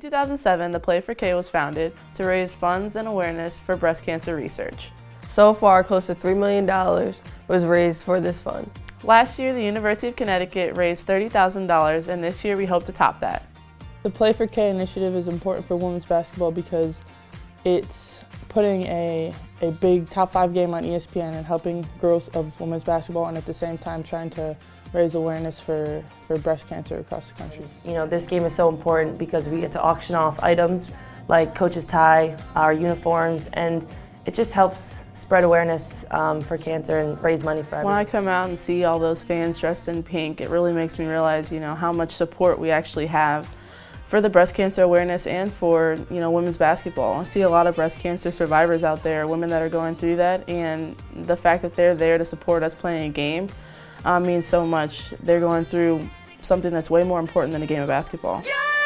In 2007, the Play4Kay was founded to raise funds and awareness for breast cancer research. So far, close to $3 million was raised for this fund. Last year, the University of Connecticut raised $30,000 and this year we hope to top that. The Play for K initiative is important for women's basketball because it's putting a, a big top five game on ESPN and helping growth of women's basketball and at the same time trying to raise awareness for, for breast cancer across the country. You know, this game is so important because we get to auction off items like coach's tie, our uniforms, and it just helps spread awareness um, for cancer and raise money for everyone. When I come out and see all those fans dressed in pink, it really makes me realize, you know, how much support we actually have for the breast cancer awareness and for, you know, women's basketball. I see a lot of breast cancer survivors out there, women that are going through that, and the fact that they're there to support us playing a game uh, means so much. They're going through something that's way more important than a game of basketball. Yeah!